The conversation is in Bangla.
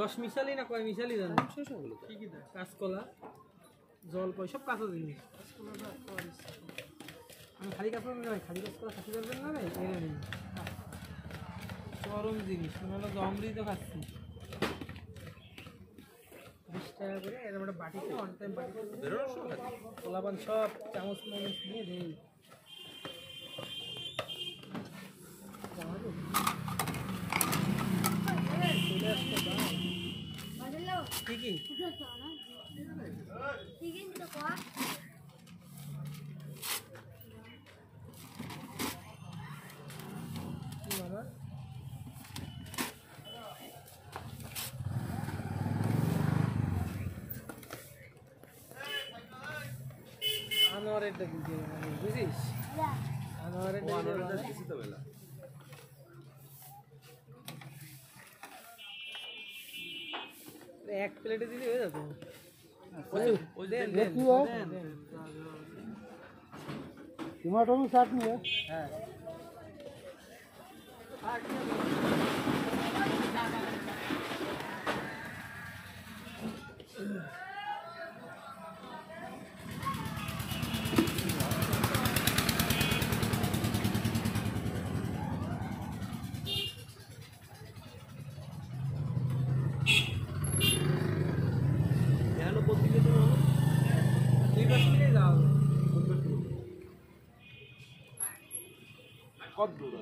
দশ মিশালি না কয় মিশালি জানো ঠিকই দেয় কাঁচকলা জল কয় সব কাঁচা জিনিস আমি খালি কাঁচকলা না খালি কাঁচকলা খাতে পারবেন না ভাই নেই চরম জিনিস মনে হলো জমরি তো খাচ্ছি বিশ টাকা করে এরকম একটা বাটিতে অন টাইম বাটিতে পোলাপান সব চামচ মামচ নিয়ে দিই Tigin. Tigin to ko. Mama. Anoret da kinti. Busis? Yeah. Anoret da kinti. Anoret da kinti. এক প্লেটে দিলে হয়ে যাবে टमाटो में साथ में है हाँ। কত দূর